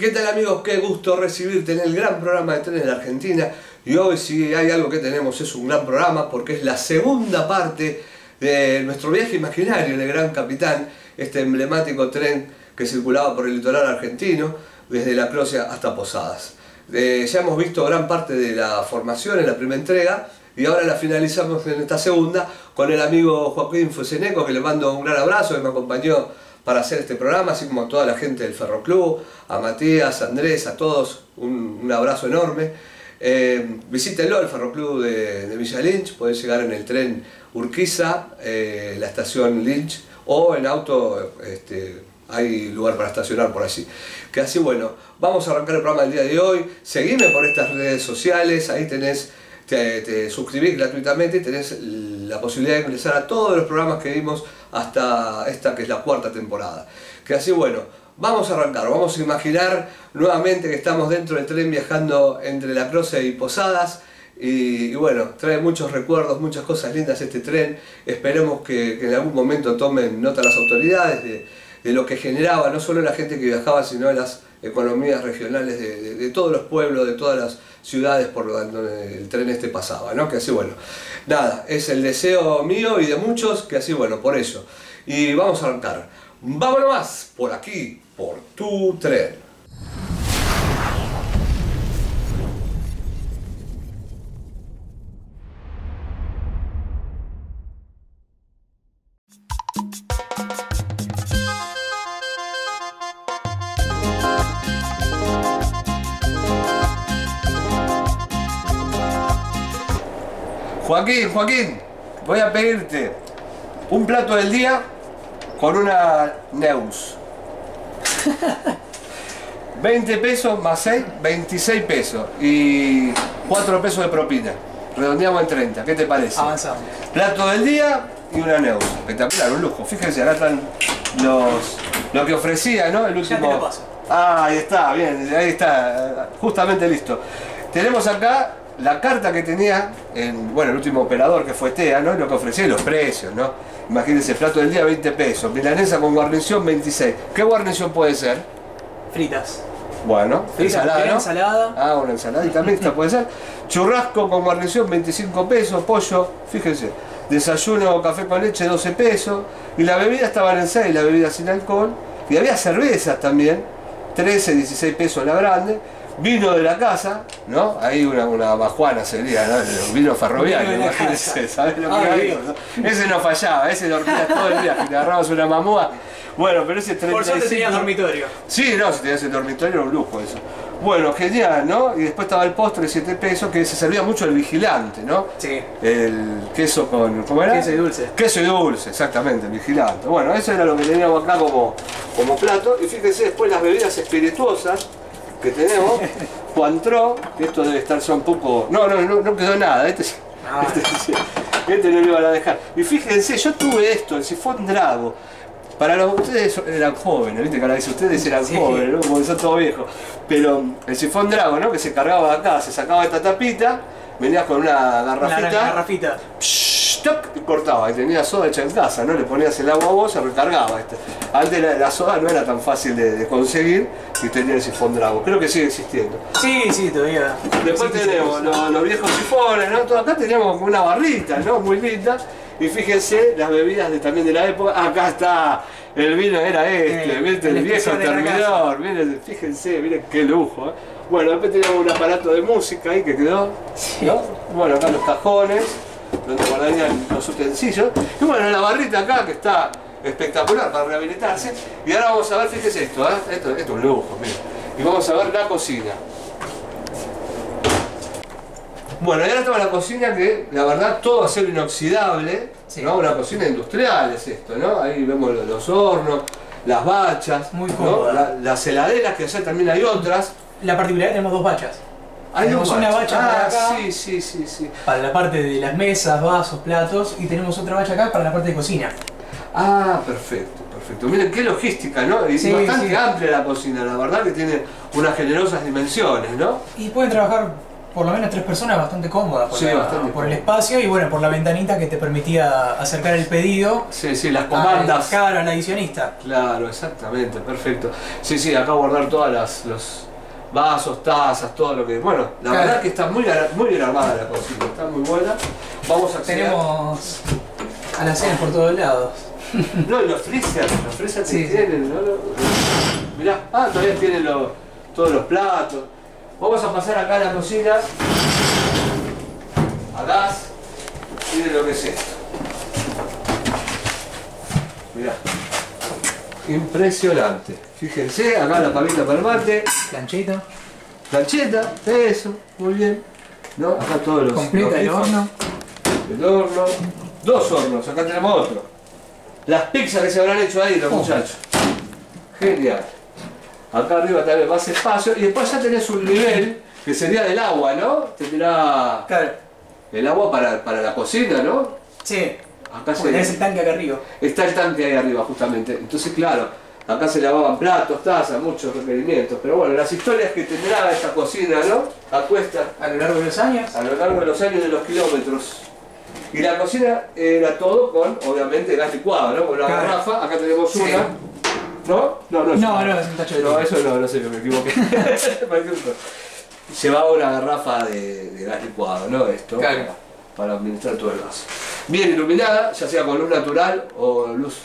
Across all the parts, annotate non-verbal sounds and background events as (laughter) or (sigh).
qué tal amigos? Qué gusto recibirte en el gran programa de Trenes de Argentina. Y hoy si hay algo que tenemos es un gran programa porque es la segunda parte de nuestro viaje imaginario en el Gran Capitán, este emblemático tren que circulaba por el litoral argentino desde La Crocia hasta Posadas. Eh, ya hemos visto gran parte de la formación en la primera entrega y ahora la finalizamos en esta segunda con el amigo Joaquín Fuseneco que le mando un gran abrazo que me acompañó para hacer este programa, así como a toda la gente del Ferroclub, a Matías, a Andrés, a todos, un, abrazo enorme. Eh, visítenlo, el Ferroclub de, Villa Lynch, pueden llegar en el tren Urquiza, eh, la estación Lynch, o en auto, este, hay lugar para estacionar por allí. Que así, bueno, vamos a arrancar el programa del día de hoy. Seguime por estas redes sociales, ahí tenés, te, te suscribís gratuitamente y tenés la posibilidad de ingresar a todos los programas que vimos hasta esta que es la cuarta temporada. Que así, bueno, vamos a arrancar, vamos a imaginar nuevamente que estamos dentro del tren viajando entre La Croce y Posadas. Y, bueno, trae muchos recuerdos, muchas cosas lindas este tren. Esperemos que, en algún momento tomen nota las autoridades de, lo que generaba, no solo la gente que viajaba, sino las economías regionales de, de todos los pueblos, de todas las ciudades por donde el tren este pasaba, ¿no? Que así, bueno, nada, es el deseo mío y de muchos, que así, bueno, por eso. Y vamos a arrancar. Vámonos más, por aquí, por tu tren. Joaquín, Joaquín, voy a pedirte un plato del día con una Neus. (laughs) 20 pesos más 6, 26 pesos. Y 4 pesos de propina. Redondeamos en 30. ¿Qué te parece? Avanzamos. Plato del día y una Neus. Espectacular, un lujo. Fíjense, acá están los, lo que ofrecía, ¿no? El último. Ya te lo paso. Ah, ahí está, bien, ahí está, justamente listo. Tenemos acá la carta que tenía, en, bueno, el último operador que fue TEA, ¿no? Lo que ofrecía y los precios, ¿no? Imagínense, plato del día 20 pesos, milanesa con guarnición 26. ¿Qué guarnición puede ser? Fritas. Bueno, Fritas, ensalada, ¿no? ensalada. Ah, una ensaladita mixta puede ser. Churrasco con guarnición 25 pesos, pollo, fíjense. Desayuno o café con leche 12 pesos. Y la bebida estaba en 6, la bebida sin alcohol. Y había cervezas también, 13, 16 pesos la grande. Vino de la casa, ¿no? Ahí una, una bajuana sería, ¿no? El vino ferroviario, de imagínense. ¿sabes lo que Ah, no? Ese no fallaba, ese dormía todo el día, te agarrabas una mamúa. Bueno, pero ese 35... Por suerte tenía dormitorio. Sí, no, si tenías el dormitorio era un lujo eso. Bueno, genial, ¿no? Y después estaba el postre, 7 pesos, que se servía mucho el vigilante, ¿no? Sí. El queso con. ¿Cómo era? Queso y dulce. Queso y dulce, exactamente, el vigilante. Bueno, eso era lo que teníamos acá como, como plato. Y fíjense después las bebidas espirituosas que tenemos. Coantro, que esto debe estar ya un poco. No, no, no, no quedó nada. Este, Ah. (laughs) este, este no lo iban a dejar. Y fíjense, yo tuve esto, el sifón Drago. Para los ustedes eran jóvenes, viste ahora dice ustedes eran Sí. jóvenes, ¿no? Como son todos viejos. Pero el sifón Drago, ¿no? Que se cargaba de acá, se sacaba esta tapita, venías con una Una garrafita. garrafita. Psh, y cortaba y tenía soda hecha en casa, ¿no? Le ponías el agua a vos, se recargaba. este. Antes la, la soda no era tan fácil de, de conseguir y tenía el sifón Drago. Creo que sigue existiendo. Sí, sí, todavía. Después Sí, sí, tenemos sí. los, los viejos sifones, ¿no? Todo acá teníamos como una barrita, ¿no? Muy linda. Y fíjense las bebidas de, también de la época. Acá está, el vino era este, Eh, ¿viste? el el, viejo terminador. Miren, fíjense, miren qué lujo. ¿eh? Bueno, después teníamos un aparato de música ahí que quedó. ¿no? Bueno, acá los cajones, donde guardarían los utensilios. Y bueno, la barrita acá que está espectacular para rehabilitarse. Y ahora vamos a ver, fíjese esto, ¿eh? esto, esto es un lujo, miren. Y vamos a ver la cocina. Bueno, y ahora estamos en la cocina que, la verdad, todo acero inoxidable, Sí. ¿no? Una cocina industrial es esto, ¿no? Ahí vemos los, los hornos, las bachas, Muy ¿no? La- las heladeras, que allá también hay otras. La particularidad tenemos dos bachas. Hay Tenemos dos una bacha Ah, acá. sí, sí, sí, sí. Para la parte de las mesas, vasos, platos y tenemos otra bacha acá para la parte de cocina. Ah, perfecto, perfecto. Miren qué logística, ¿no? Y Sí, bastante sí. amplia la cocina, la verdad que tiene unas generosas dimensiones, ¿no? Y pueden trabajar por lo menos tres personas bastante cómodas por, Sí, la- bastante por el espacio y bueno, por la ventanita que te permitía acercar el pedido Sí, sí, las al comandas. cara al adicionista. Claro, exactamente, perfecto. Sí, sí, acá guardar todas las los vasos, tazas, todo lo que. Bueno, la Claro. verdad que está muy, muy bien armada la cocina, está muy buena. Vamos a acceder. Tenemos alacenas por todos lados. No, y los freezer, los freezer que Sí, tienen, ¿no? Mirá, ah, todavía tienen los- todos los platos. Vamos a pasar acá a la cocina. A gas. Miren lo que es esto. Mirá. Impresionante. Fíjense, acá la pavita para el mate. Planchita, Plancheta, eso, muy bien. ¿No? Acá todos los. completa los el horno. El horno. Dos hornos, acá tenemos otro. Las pizzas que se habrán hecho ahí los Oh. muchachos. Genial. Acá arriba también más espacio. Y después ya tenés un nivel que sería del agua, ¿no? Tendrá Claro, el agua para, para la cocina, ¿no? sí, Acá se, tenés el tanque acá arriba. está el tanque ahí arriba justamente. Entonces, claro, acá se lavaban platos, tazas, muchos requerimientos. Pero bueno, las historias que tendrá esta cocina, ¿no? Acuesta A lo largo de los años. a lo largo de los años de los kilómetros. Y la cocina era todo con, obviamente, gas licuado, ¿no? Con la Claro. garrafa, acá tenemos Sí. una. ¿No? No, no, No, no, es un tacho de No, eso no, no sé, (laughs) me equivoqué. Llevaba una garrafa de, de gas licuado, ¿no? Esto. Claro. Para, para administrar todo el gas. Bien iluminada, ya sea con luz natural o luz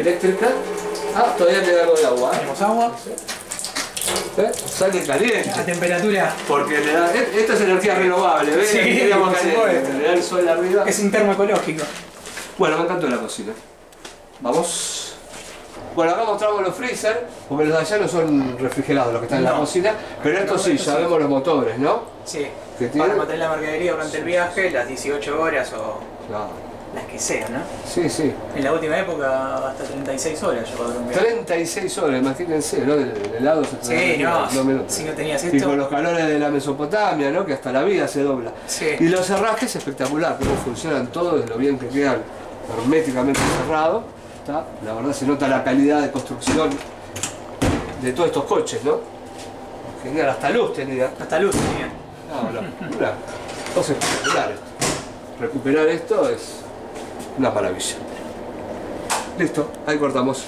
eléctrica. Ah, todavía queda algo de agua. Tenemos agua ¿Eh? Sale caliente. a temperatura. Porque le da, e- esto es energía renovable, ¿ves? Sí, supuesto. le da el sol arriba. Es un termo ecológico. Bueno, me encantó la cocina. Vamos. Bueno, acá mostramos los freezer, porque los de allá no son refrigerados los que están en la cocina, pero estos sí, ya sí. vemos los motores, ¿no? Sí. Para mantener la mercadería durante el viaje, las 18 horas o Claro. Las que sean, ¿no? Sí, sí. En la última época hasta 36 horas un viaje. 36 horas, imagínense, ¿no? Del, helado se Sí, no, minutos. si no tenías Y con esto. los calores de la Mesopotamia, ¿no? Que hasta la vida se dobla. Sí. Y los herrajes espectacular, cómo funcionan todos, de lo bien que quedan herméticamente cerrados. La verdad se nota la calidad de construcción de todos estos coches, ¿no? Genial, hasta luz tenía. Hasta luz tenía. No, no, espectacular esto. Recuperar esto es una maravilla. Listo, ahí cortamos.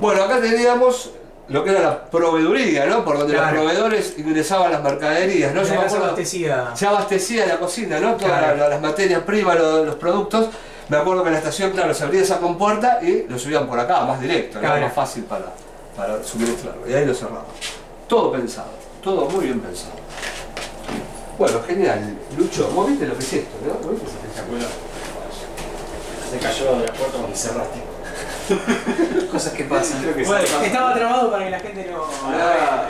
Bueno, acá teníamos lo que era la proveeduría, ¿no? Por donde Claro. los proveedores ingresaban las mercaderías, ¿no? Yo me acuerdo, abastecía. se abastecía la cocina, ¿no? Todas Claro. las materias primas, lo- los productos. Me acuerdo que en la estación, claro, se abría esa compuerta y lo subían por acá, más directo, ¿no? Claro. más fácil para, para suministrarlo. Y ahí lo cerraban. Todo pensado, todo muy bien pensado. Bueno, genial. Lucho, vos viste lo que es esto, ¿no? ¿Vos viste? Es espectacular. Se cayó de la puerta cuando cerraste. (laughs) Cosas que pasan. Creo que Bueno, estaba tramado para que la gente no. Ah.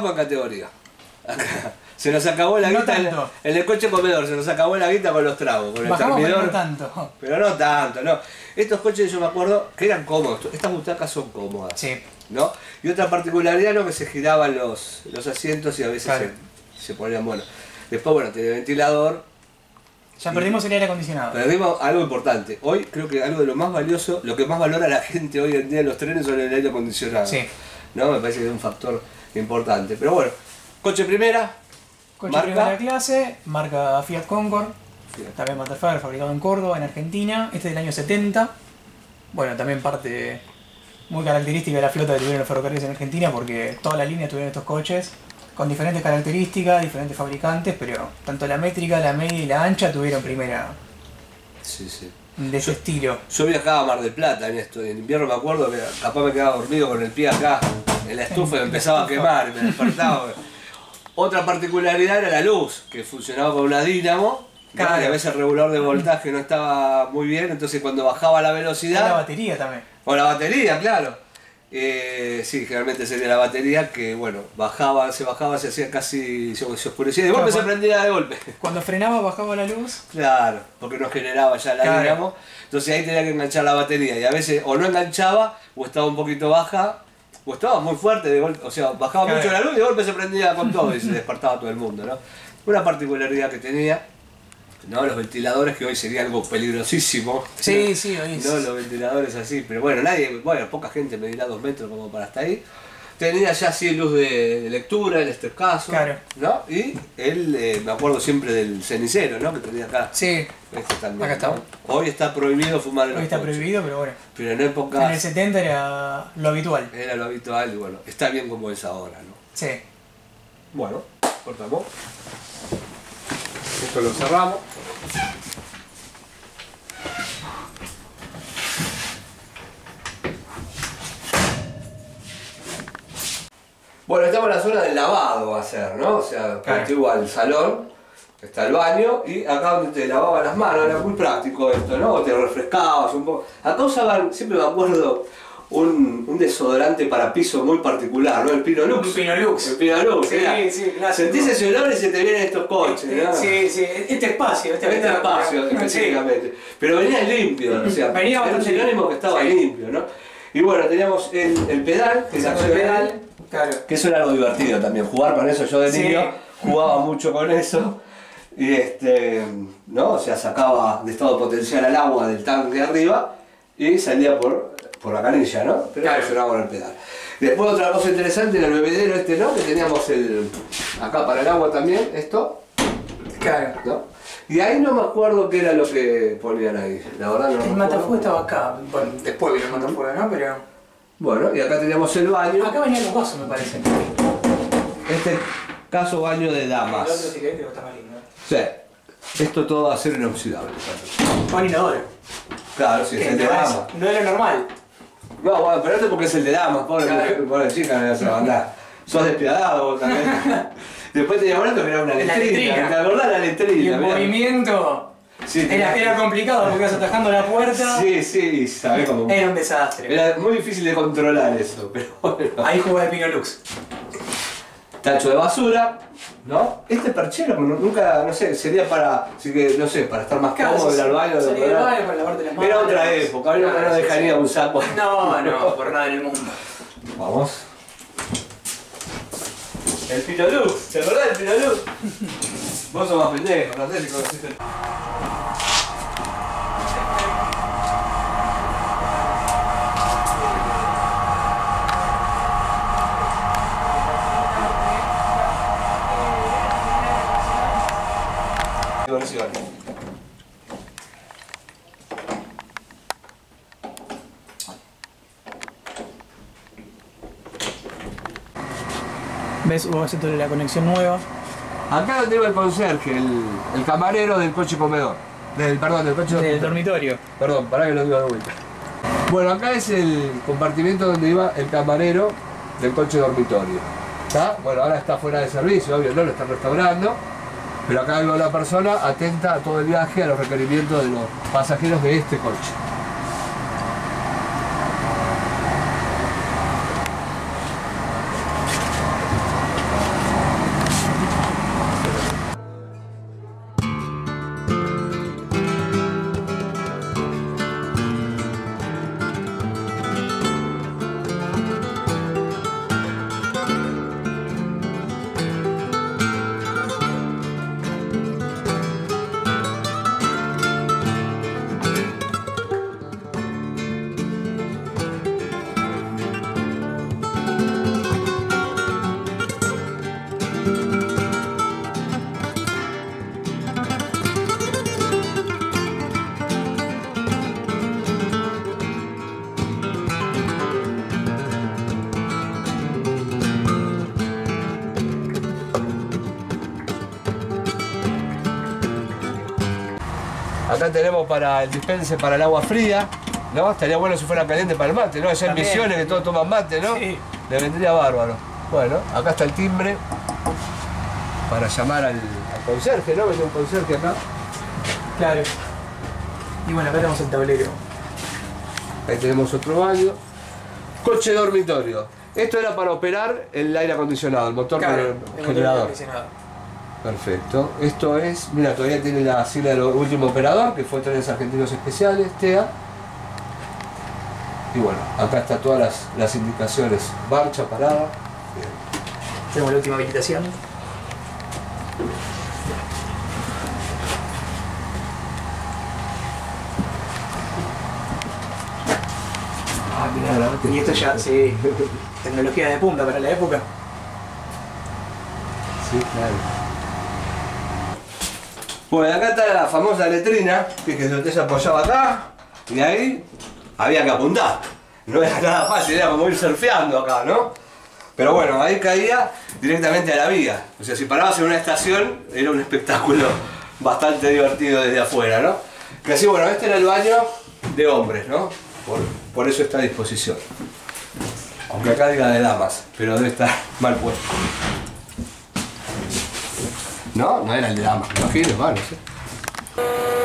Bueno, en categoría. Acá. Se nos acabó la No guita en, tanto. en el coche comedor, se nos acabó la guita con los tragos, con el Bajamos pero no tanto. Pero no tanto, no. Estos coches yo me acuerdo que eran cómodos, estas butacas son cómodas. Sí. ¿no? Y otra particularidad, ¿no? Que se giraban los, los asientos y a veces Claro. se, se ponían buenos. Después, bueno, tiene ventilador. Ya perdimos el aire acondicionado. Perdimos algo importante. Hoy creo que algo de lo más valioso, lo que más valora la gente hoy en día en los trenes son el aire acondicionado. Sí. ¿No? Me parece que es un factor importante. Pero bueno, coche primera. Coche marca. primera clase, marca Fiat Concord, también Materfaber, fabricado en Córdoba, en Argentina. Este es del año 70. Bueno, también parte muy característica de la flota que tuvieron los ferrocarriles en Argentina porque toda la línea tuvieron estos coches con diferentes características, diferentes fabricantes, pero tanto la métrica, la media y la ancha tuvieron primera Sí, sí. De ese estilo. Yo viajaba a Mar del Plata en esto, y en invierno me acuerdo que capaz me quedaba dormido con el pie acá en la estufa y me empezaba a quemar y me despertaba. (laughs) Otra particularidad era la luz, que funcionaba con una dínamo, ¿no? Claro. y a veces el regulador de voltaje no estaba muy bien, entonces cuando bajaba la Y la velocidad, batería también. o la batería, claro. Eh, sí, generalmente sería la batería que, bueno, bajaba, se bajaba, se hacía casi, se, se oscurecía y de golpe Claro, se prendía de golpe. (laughs) Cuando frenaba bajaba la luz. Claro, porque no generaba ya la Claro. dínamo. Entonces ahí tenía que enganchar la batería y a veces o no enganchaba o estaba un poquito baja o estaba muy fuerte, de golpe, o sea, bajaba Claro. mucho la luz y de golpe se prendía con todo y se despertaba todo el mundo, ¿no? Una particularidad que tenía, ¿no? Los ventiladores que hoy sería algo peligrosísimo. Sí, sí, hoy No, los ventiladores así, pero bueno, nadie, bueno, poca gente medirá dos metros como para hasta ahí. Tenía ya así luz de, de lectura en este caso, Claro. ¿no? Y él, eh, me acuerdo siempre del cenicero, ¿no? Que tenía acá. Sí, Este también, Acá está. ¿no? Hoy está prohibido fumar en hoy los está coches, prohibido, pero bueno. Pero en En época el 70 era lo habitual. era lo habitual y bueno, está bien como es ahora, ¿no? Sí. Bueno, cortamos. Esto lo cerramos. Bueno, estamos en la zona del lavado va a ser, ¿no? O sea, contigo al salón, está el baño y acá donde te lavaban las manos, era muy práctico esto, ¿no? Te refrescabas un poco. Acá usaban, siempre me acuerdo, un, un desodorante para piso muy particular, ¿no? El Pinolux. Un Pinolux. El Pinolux, Sí, era. sí, clásico. Sentís ese olor y se te vienen estos coches, ¿no? Sí, sí, este espacio, este, Este espacio específicamente. Pero venía limpio, o sea, Venía era un sinónimo que estaba sí. limpio, ¿no? Y bueno, teníamos el, el pedal, que Sacó el pedal, claro. que eso era algo divertido también, jugar con eso. Yo de Sí. niño jugaba mucho con eso. Y este, ¿no? O sea, sacaba de estado potencial al agua del tanque de arriba y salía por, por la canilla, ¿no? Pero Claro. con el pedal. Después otra cosa interesante era el bebedero este, ¿no? Que teníamos el, acá para el agua también, esto, Claro. ¿no? Y ahí no me acuerdo qué era lo que ponían ahí, la verdad no El matafuego estaba acá. Bueno, después vino el matafuego, ¿no? Pero. Bueno, y acá teníamos el baño, Acá venían los vasos, me parece. este caso baño de El otro damas. sí que pero está más lindo. Sí, esto todo va a ser inoxidable. Inodoro. Claro, sí, es el de damas. No era normal. No, bueno, pero este porque es el de damas, pobre, mujer, pobre chica, me vas a mandar. Sos despiadado vos también. (laughs) Después teníamos esto que era una letrina, letrina. ¿te acordás la Y letrina? el Mirá. movimiento Sí, era, era complicado porque ibas atajando la puerta. Sí, sí, sabés cómo. Era un desastre. Era muy difícil de controlar eso, pero bueno. Ahí jugó el Pinolux. Tacho de basura, ¿no? Este perchero nunca, no sé, sería para, así que, no sé, para estar más Claro, cómodo ir al baño. de salir del baño para lavarte las manos. Era otra época, hoy no, Claro, no dejaría sí. un saco. No, no, por nada en el mundo. Vamos. El Pinolux, ¿te acordás del Pinolux? Vos sos más pendejo, no sé si conociste el... Diversión. ¿Ves? Hubo haciendo la conexión nueva. Acá donde iba el conserje, el, el camarero del coche comedor. Del, perdón, del coche Del dormitorio. Perdón, pará que lo digo de vuelta. Bueno, acá es el compartimento donde iba el camarero del coche dormitorio. ¿Está? Bueno, ahora está fuera de servicio, obvio, no lo están restaurando. Pero acá veo la persona atenta a todo el viaje, a los requerimientos de los pasajeros de este coche. Acá tenemos para el dispense para el agua fría, ¿no? Estaría bueno si fuera caliente para el mate, ¿no? Allá en. Misiones que todos toman mate, ¿no? Sí. Le vendría bárbaro. Bueno, acá está el timbre para llamar al, al conserje, ¿no? Viene un conserje acá. Claro. Y bueno, acá tenemos el tablero. Ahí tenemos otro baño. Coche dormitorio. Esto era para operar el aire acondicionado, el motor Claro, el motor generador. acondicionado. Perfecto. Esto es, mira, todavía tiene la sigla del último operador, que fue Trenes Argentinos Especiales, TEA. Y bueno, acá está todas las, las indicaciones. Marcha, parada. Bien. Tenemos la última habilitación. Ah, mirá, la Y esto ya, sí. (laughs) Tecnología de punta para la época. Sí, claro. Bueno, acá está la famosa letrina, que, que usted se apoyaba acá, y ahí había que apuntar. No era nada fácil, era como ir surfeando acá, ¿no? Pero bueno, ahí caía directamente a la vía. O sea, si parabas en una estación, era un espectáculo (laughs) bastante divertido desde afuera, ¿no? Que así, bueno, este era el baño de hombres, ¿no? Por, por eso está a disposición. Aunque acá diga de damas, pero debe estar (laughs) mal puesto. No, no era el de damas, imagino, va, no sé.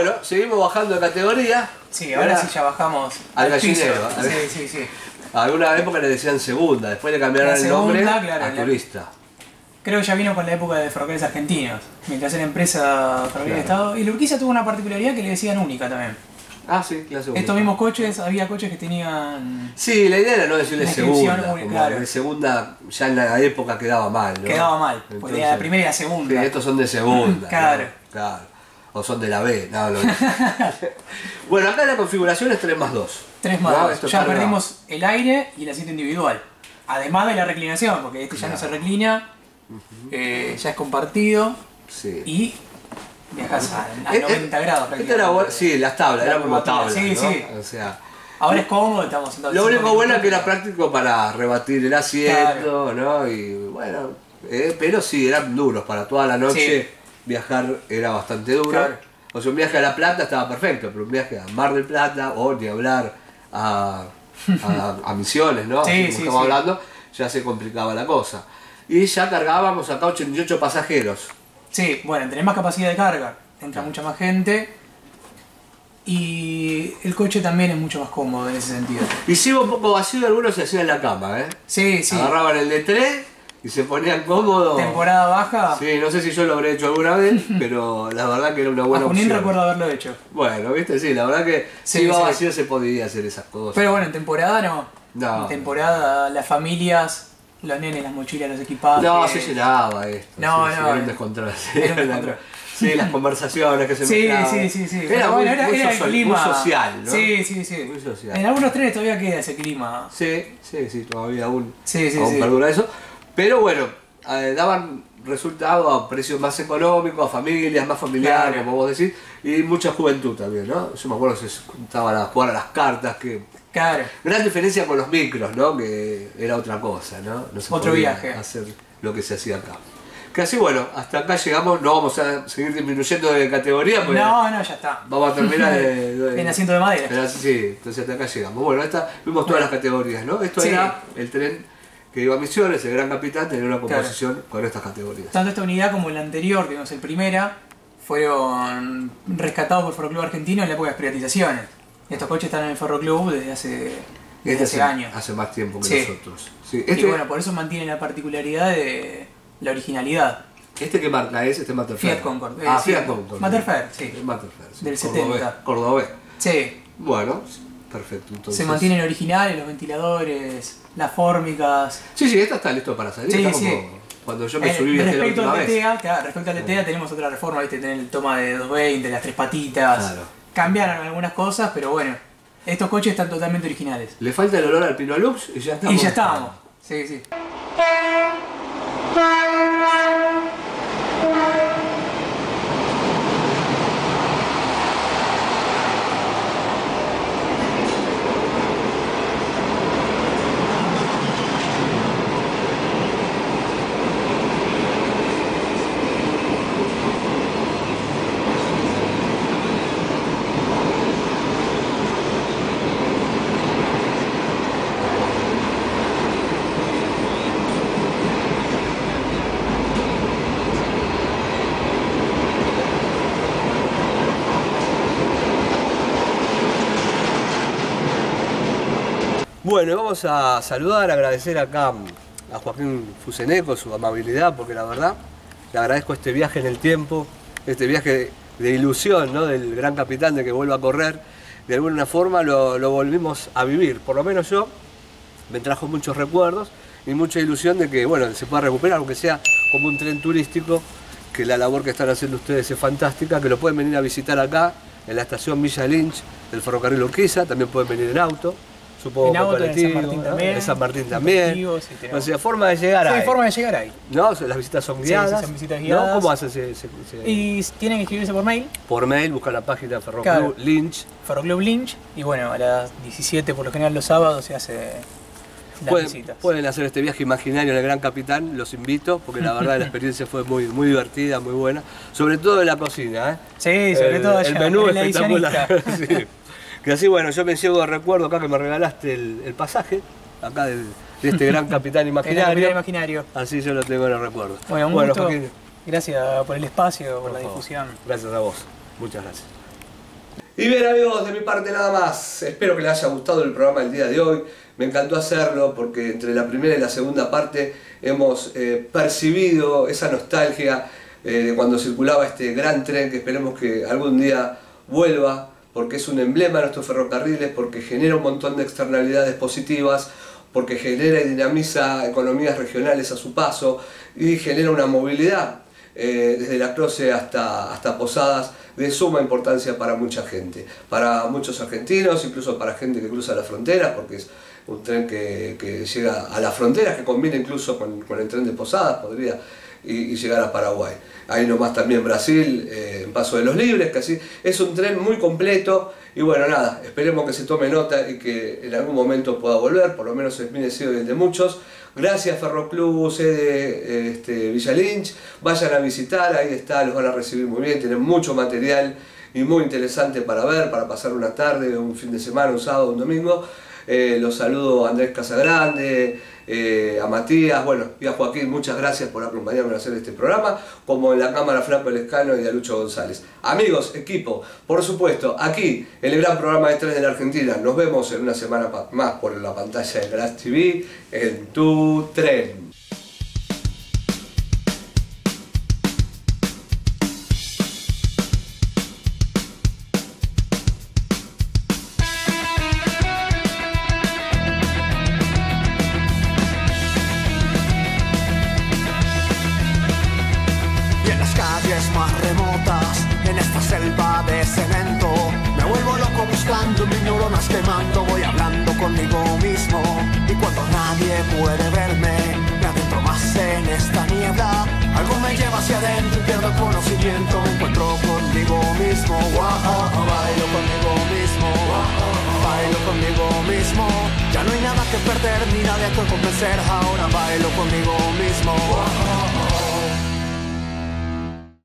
Bueno, seguimos bajando de categoría. Sí, ahora sí ya bajamos al gallinero, al- Sí, sí, sí. A alguna época le decían segunda, después le cambiaron el nombre claro, a la- turista. Creo que ya vino con la época de ferrocarriles argentinos, mientras era empresa ferrocarril de Claro. Estado. Y la Urquiza tuvo una particularidad que le decían única también. Ah, sí, la segunda. Estos mismos coches, había coches que tenían. Sí, la idea era no decirle segunda. como de segunda ya en la época quedaba mal, ¿no? Quedaba mal, porque Entonces, la primera y la sí, segunda. estos son de segunda. (laughs) Claro. ¿no? Claro. O son de la B, no, no. (laughs) bueno, acá la configuración es 3 más 2. 3 más No, 2. esto Ya perdimos el aire y el asiento individual. Además de la reclinación, porque este ya no se reclina, eh, ya es compartido Sí. y viajas a, a Eh, eh, 90 grados. Era, prácticamente. sí, las tablas, La eran como tablas. sí, ¿no? sí. O sea, Ahora es cómodo, estamos sentados. lo único bueno es que era práctico para rebatir el asiento, ¿no? Y bueno, eh, pero sí, eran duros para toda la noche. Sí. Viajar era bastante duro. Claro. O sea, un viaje a La Plata estaba perfecto, pero un viaje a Mar del Plata o ni hablar a, a, a Misiones, ¿no? Sí, Así como sí, estamos sí. hablando, ya se complicaba la cosa. Y ya cargábamos acá 88 pasajeros. Sí, bueno, tenés más capacidad de carga, entra mucha más gente y el coche también es mucho más cómodo en ese sentido. Y si un poco vacío, algunos se hacían en la cama, ¿eh? Sí, sí. Agarraban el de 3 y se ponían cómodos. Temporada baja, Sí, no sé si yo lo habré hecho alguna vez, (laughs) pero la verdad que era una a buena Junín opción. recuerdo haberlo hecho. Bueno, viste, sí, la verdad que Sí, si iba sí. vacío se podía hacer esas cosas. Pero bueno, en temporada no. No. En temporada las familias, los nenes, las mochilas, los equipajes. no, se llenaba esto. No, sí, no, Era un descontrol. Sí, las (laughs) conversaciones que se Sí, sí, sí, sí. Era Pero muy, bueno, era, muy era el clima. muy social, ¿no? Sí, sí, sí. Muy social. En algunos trenes todavía queda ese clima. Sí, sí, sí, todavía aún, Sí, sí, aún sí. perdura eso. Pero bueno, eh, daban resultado a precios más económicos, a familias más familiares, Claro. como vos decís, y mucha juventud también, ¿no? Yo me acuerdo que se juntaban a jugar a las cartas, que Claro. gran diferencia con los micros, ¿no? Que era otra cosa, ¿no? No se Otro podía viaje. hacer lo que se hacía acá. Que así, bueno, hasta acá llegamos, no vamos a seguir disminuyendo de categoría, porque No, no, ya está. vamos a terminar de, (laughs) de- En asiento de madera. Pero sí, entonces hasta acá llegamos. Bueno, esta, vimos todas las categorías, ¿no? Esto Sí. era el tren que iba a Misiones, el Gran Capitán, tenía una composición con estas categorías. Tanto esta unidad como la anterior, que vimos el primera, fueron rescatados por Ferroclub Argentino en la época de las privatizaciones. Estos coches están en el Ferroclub desde hace, desde hace años. Hace más tiempo que Sí. nosotros. Sí, Y Este, bueno, por eso mantienen la particularidad de la originalidad. este que marca es este Matterfer. Fiat Concord, eh, Ah, sí. Fiat Concord. Matterfer, sí. El Matterfer, sí. Del Cordobés, 70. Cordobés. Sí, Bueno, perfecto. Entonces, se mantienen originales los ventiladores, las fórmicas. Sí, sí, esta está listo para salir. Sí, como sí. Cuando yo me Eh, subí la respecto última al vez. DTA, claro, respecto al DTA tenemos otra reforma, viste, tener el toma de 220, las tres patitas. Claro. Cambiaron algunas cosas, pero bueno, estos coches están totalmente originales. Le falta el olor al Pino Lux y ya estamos. Y ya estábamos. Sí, sí. Bueno, vamos a saludar, agradecer acá a Joaquín Fuseneco su amabilidad, porque la verdad le agradezco este viaje en el tiempo, este viaje de ilusión ¿no? del gran capitán de que vuelva a correr. De alguna forma lo, volvimos a vivir, por lo menos yo me trajo muchos recuerdos y mucha ilusión de que bueno, se pueda recuperar, aunque sea como un tren turístico, que la labor que están haciendo ustedes es fantástica, que lo pueden venir a visitar acá, en la estación Villa Lynch del ferrocarril Urquiza, también pueden venir en auto, supongo En que auto, en San Martín también, en San Martín también. sí, o sea, forma de llegar Sí, ahí. hay forma de llegar ahí. ¿No? Las visitas son Sí, guiadas. sí, son visitas ¿no? guiadas. ¿Cómo hacen? Se- se- se- Y tienen que inscribirse por mail, Por mail, buscan la página Ferroclub Claro. Lynch. Ferroclub Lynch, y bueno, a las 17 por lo general los sábados se hace las Pueden, visitas. pueden hacer este viaje imaginario en el Gran Capitán, los invito, porque la verdad la experiencia fue muy, muy divertida, muy buena. Sobre todo en la cocina, ¿eh? Sí, sobre el, todo el allá, menú en la espectacular. (laughs) Sí. Que así, bueno, yo me llevo de recuerdo acá que me regalaste el, el pasaje, acá del- de este gran (laughs) capitán imaginario. imaginario. Así yo lo tengo en el recuerdo. Bueno, un gusto. Joaquín, Gracias por el espacio, por, la favor. difusión. Gracias a vos. Muchas gracias. Y bien amigos, de mi parte nada más. Espero que les haya gustado el programa el día de hoy. Me encantó hacerlo porque entre la primera y la segunda parte hemos eh, percibido esa nostalgia eh, de cuando circulaba este gran tren que esperemos que algún día vuelva porque es un emblema de nuestros ferrocarriles, porque genera un montón de externalidades positivas, porque genera y dinamiza economías regionales a su paso y genera una movilidad eh, desde la Croce hasta, hasta Posadas de suma importancia para mucha gente, para muchos argentinos, incluso para gente que cruza la frontera, porque es un tren que, que llega a las fronteras, que combina incluso con, con el tren de Posadas, podría y, llegar a Paraguay. Ahí nomás también Brasil, eh, en Paso de los Libres, así es un tren muy completo y bueno, nada, esperemos que se tome nota y que en algún momento pueda volver, por lo menos es mi deseo de muchos. Gracias Ferroclub, sede este, Villa Lynch, vayan a visitar, ahí está, los van a recibir muy bien, tienen mucho material y muy interesante para ver, para pasar una tarde, un fin de semana, un sábado, un domingo. Eh, los saludo a Andrés Casagrande, eh, a Matías, bueno, y a Joaquín, muchas gracias por acompañarme a hacer este programa, como en la cámara Flaco Lescano y a Lucho González. Amigos, equipo, por supuesto, aquí en el gran programa de tres de la Argentina, nos vemos en una semana más por la pantalla de Glass TV en tu tren.